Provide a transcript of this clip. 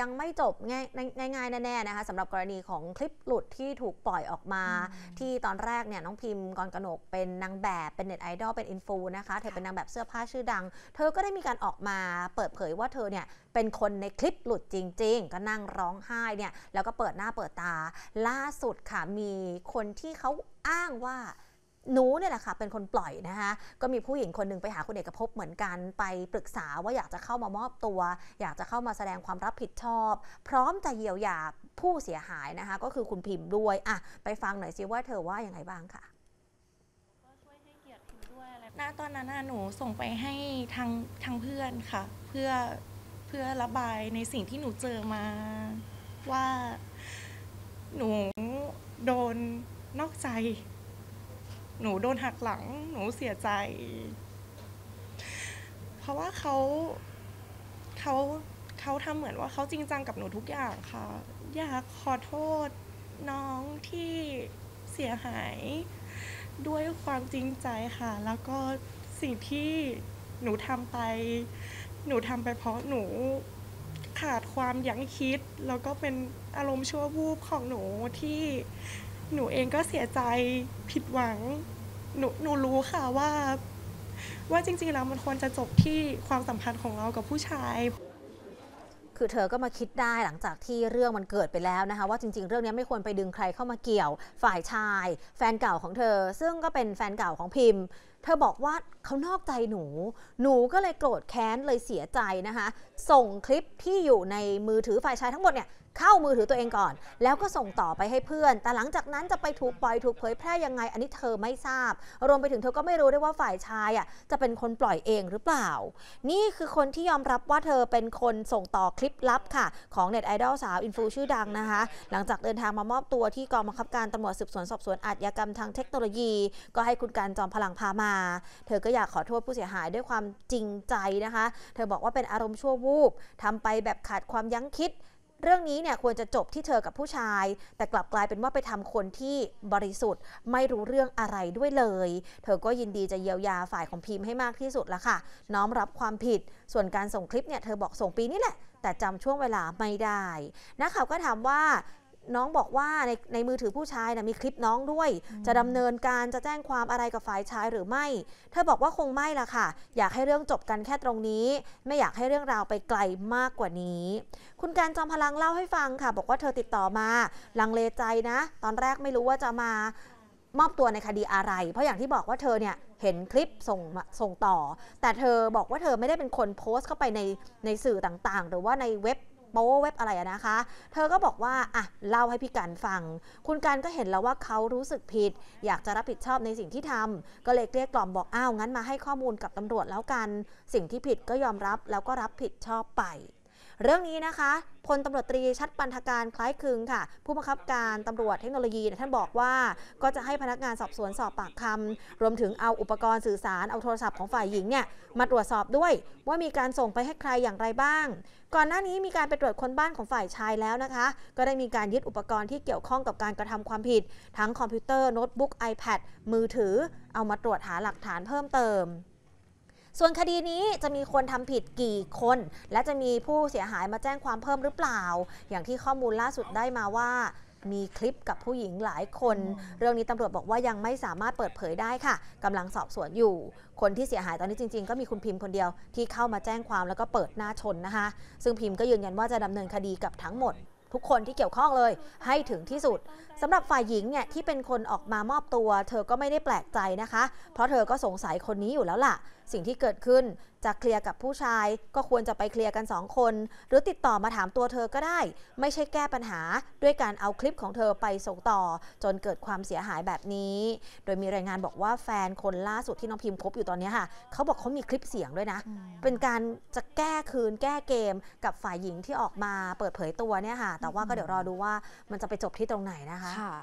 ยังไม่จบง่ายง่ายๆแน่ๆนะคะสำหรับกรณีของคลิปหลุดที่ถูกปล่อยออกมา ที่ตอนแรกเนี่ยน้องพิมพ์กรกนกเป็นนางแบบเป็นเน็ตไอดอลเป็นอินฟูนะคะเธอเป็นนางแบบเสื้อผ้าชื่อดัง เธอก็ได้มีการออกมาเปิดเผยว่าเธอเนี่ยเป็นคนในคลิปหลุดจริง ๆ ก็นั่งร้องไห้เนี่ยแล้วก็เปิดหน้าเปิดตา ล่าสุดค่ะมีคนที่เขาอ้างว่า หนูเนี่ยแหละค่ะเป็นคนปล่อยนะคะก็มีผู้หญิงคนหนึ่งไปหาคุณเอกภพเหมือนกันไปปรึกษาว่าอยากจะเข้ามามอบตัว อยากจะเข้ามาแสดงความรับผิดชอบ พร้อมจะเยียวยาผู้เสียหายนะคะ ก็คือคุณพิมพ์ด้วยอะไปฟังหน่อยซิว่าเธอว่ายังไงบ้างค่ะก็ช่วยให้เกียรติพิมด้วยอะไรณตอนนั้นน่ะหนูส่งไปให้ทางทางเพื่อนค่ะ เพื่อเพื่อระบายในสิ่งที่หนูเจอมาว่าหนูโดนนอกใจ หนูโดนหักหลัง หนูเสียใจ เพราะว่าเขาเขาเขาทำเหมือนว่าเขาจริงจังกับหนูทุกอย่างค่ะ อยากขอโทษน้องที่เสียหาย ด้วยความจริงใจค่ะ แล้วก็สิ่งที่หนูทำไป หนูทำไปเพราะหนูขาดความยั้งคิด แล้วก็เป็นอารมณ์ชั่ววูบของหนูที่ หนูเองก็เสียใจผิดหวัง หนูหนูรู้ค่ะว่า ว่าจริงๆแล้วมันควรจะจบที่ความสัมพันธ์ของเรากับผู้ชาย คือเธอก็มาคิดได้หลังจากที่เรื่องมันเกิดไปแล้วนะคะ ว่าจริง ๆ เรื่องนี้ไม่ควรไปดึงใครเข้ามาเกี่ยว ฝ่ายชาย แฟนเก่าของเธอ ซึ่งก็เป็นแฟนเก่าของพิมพ์ เธอบอกว่าเขานอกใจหนู หนูก็เลยโกรธแค้นเลยเสียใจนะคะ ส่งคลิปที่อยู่ในมือถือฝ่ายชายทั้งหมดเนี่ยเข้ามือถือตัวเองก่อน แล้วก็ส่งต่อไปให้เพื่อน แต่หลังจากนั้นจะไปถูกปล่อยถูกเผยแพร่ยังไง อันนี้เธอไม่ทราบ รวมไปถึงเธอก็ไม่รู้ด้วยว่าฝ่ายชายอะจะเป็นคนปล่อยเองหรือเปล่า นี่คือคนที่ยอมรับว่าเธอเป็นคนส่งต่อคลิปลับค่ะ ของเน็ตไอดอลสาวอินฟูชื่อดังนะคะ หลังจากเดินทางมามอบตัวที่กองบังคับการตำรวจสืบสวนสอบสวนอาชญากรรมทางเทคโนโลยี ก็ให้คุณการจอมพลังพามาเธอก็อยากขอโทษผู้เสียหายด้วยความจริงใจนะคะ เธอบอกว่าเป็นอารมณ์ชั่ววูบทำไปแบบขาดความยั้งคิดเรื่องนี้เนี่ยควรจะจบที่เธอกับผู้ชาย แต่กลับกลายเป็นว่าไปทำคนที่บริสุทธิ์ไม่รู้เรื่องอะไรด้วยเลย เธอก็ยินดีจะเยียวยาฝ่ายของพิมพ์ให้มากที่สุดละค่ะ น้อมรับความผิด ส่วนการส่งคลิปเนี่ยเธอบอกส่งปีนี้แหละ แต่จำช่วงเวลาไม่ได้นักข่าวก็ถามว่า น้องบอกว่าในในมือถือผู้ชายนะมีคลิปน้องด้วย จะดำเนินการจะแจ้งความอะไรกับฝ่ายชายหรือไม่ เธอบอกว่าคงไม่ละค่ะ อยากให้เรื่องจบกันแค่ตรงนี้ ไม่อยากให้เรื่องราวไปไกลมากกว่านี้ คุณการจอมพลังเล่าให้ฟังค่ะ บอกว่าเธอติดต่อมา ลังเลใจนะ ตอนแรกไม่รู้ว่าจะมามอบตัวในคดีอะไร เพราะอย่างที่บอกว่าเธอเนี่ยเห็นคลิปส่งมาส่งต่อ แต่เธอบอกว่าเธอไม่ได้เป็นคนโพสต์เข้าไปในในสื่อต่างๆ หรือว่าในเว็บ โป๊เว็บอะไรอะนะคะ เธอก็บอกว่าอะเล่าให้พี่กันฟัง คุณกันก็เห็นแล้วว่าเขารู้สึกผิด อยากจะรับผิดชอบในสิ่งที่ทำก็เลยเกลี้ยกล่อมบอกอ้าวงั้นมาให้ข้อมูลกับตำรวจแล้วกัน สิ่งที่ผิดก็ยอมรับแล้วก็รับผิดชอบไป เรื่องนี้นะคะพลตำรวจตรีชัดปันธการคล้ายคลึงค่ะ ผู้บังคับการตำรวจเทคโนโลยีท่านบอกว่า ก็จะให้พนักงานสอบสวนสอบปากคำรวมถึงเอาอุปกรณ์สื่อสารเอาโทรศัพท์ของฝ่ายหญิงเนี่ยมาตรวจสอบด้วยว่ามีการส่งไปให้ใครอย่างไรบ้าง ก่อนหน้านี้มีการไปตรวจคนบ้านของฝ่ายชายแล้วนะคะ ก็ได้มีการยึดอุปกรณ์ที่เกี่ยวข้องกับการกระทำความผิด ทั้งคอมพิวเตอร์โน้ตบุ๊ก iPad มือถือ เอามาตรวจหาหลักฐานเพิ่มเติม ส่วนคดีนี้จะมีคนทำผิดกี่คน และจะมีผู้เสียหายมาแจ้งความเพิ่มหรือเปล่า อย่างที่ข้อมูลล่าสุดได้มาว่ามีคลิปกับผู้หญิงหลายคน เรื่องนี้ตำรวจบอกว่ายังไม่สามารถเปิดเผยได้ค่ะกำลังสอบสวนอยู่ คนที่เสียหายตอนนี้จริง ๆ ก็มีคุณพิมพ์คนเดียวที่เข้ามาแจ้งความแล้วก็เปิดหน้าชนนะคะ ซึ่งพิมพ์ก็ยืนยันว่าจะดำเนินคดีกับทั้งหมด ทุกคนที่เกี่ยวข้องเลยให้ถึงที่สุดสำหรับฝ่ายหญิงเนี่ยที่เป็นคนออกมามอบตัว เธอก็ไม่ได้แปลกใจนะคะ เพราะเธอก็สงสัยคนนี้อยู่แล้วล่ะ สิ่งที่เกิดขึ้นจะเคลียร์กับผู้ชายก็ควรจะไปเคลียร์กันสองคน หรือติดต่อมาถามตัวเธอก็ได้ ไม่ใช่แก้ปัญหาด้วยการเอาคลิปของเธอไปส่งต่อ จนเกิดความเสียหายแบบนี้ โดยมีรายงานบอกว่าแฟนคนล่าสุดที่น้องพิมพ์คบอยู่ตอนนี้ค่ะเขาบอกเขามีคลิปเสียงด้วยนะ เป็นการจะแก้คืนแก้เกมกับฝ่ายหญิงที่ออกมาเปิดเผยตัวเนี่ยค่ะ แต่ว่าก็เดี๋ยวรอดูว่ามันจะไปจบที่ตรงไหนนะคะค่ะ